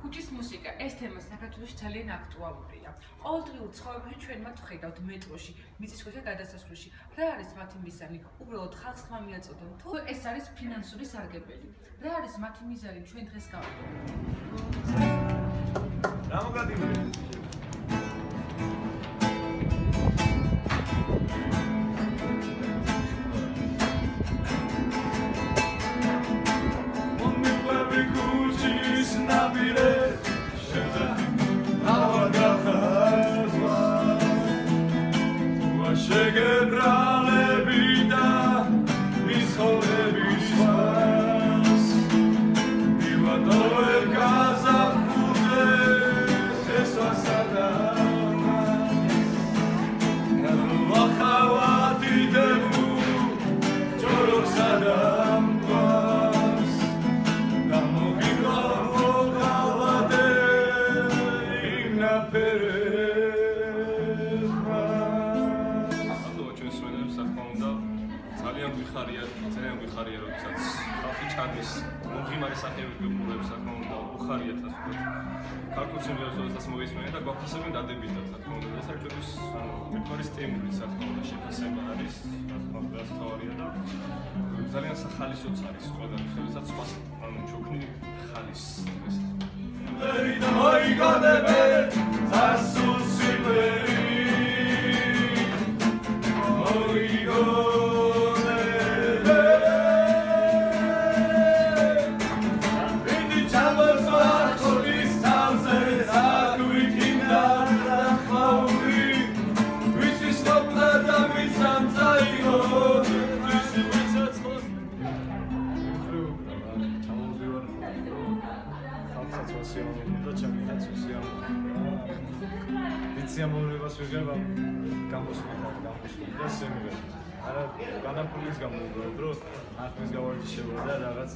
ქუჩის მუსიკა ეს თემა საქართველოს ძალიან აქტუალურია. ყოველდღიურ ცხოვრებაში ჩვენ მათ ხედავთ მეტროში, მიწისქვეშა გადასასვლელში. რა არის მათი მიზანი? უბრალოდ ხალხს ხმა მიაწოდონ თუ ეს არის ფინანსური სარგებელი. რა არის მათი მიზანი ჩვენ დღეს გავაკეთებთ? Lord God. ჩანდის მომღიმარი სახეები გეუბნებს რა თქმა უნდა უხარიათ ასე ვთქვათ ქართულ სიმღერას როდესაც მოვისმენთ და გვაფასებენ დადებითად რა თქმა უნდა. ეს არის ანუ მეკორი სტიმული რა თქმა უნდა შეფასება არის რა თქმა უნდა სწორია და ძალიან სახალისოც არის ყველას როდესაც სხვა ანუ ჩოქნი ხალის ეს ვერიდა მოიგონებე სასუსიმე სიამოვნებას ვიღებ ამ გამოსვლიდან გამოსვლიდან და სიმღერა. არა განაფულის გამო უბრალოდ რომ ახმის გავარჯიშებოდა და რაღაც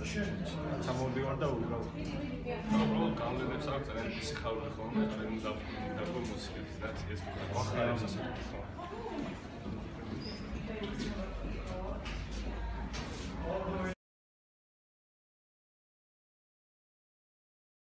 ჩამოვდივარ და უბრალოდ უბრალოდ გამდენებს აქვს ძალიან სიხარულე ხოლმე ჩვენ უნდა და მუსიკებს და ეს ვახარებს ასე ხო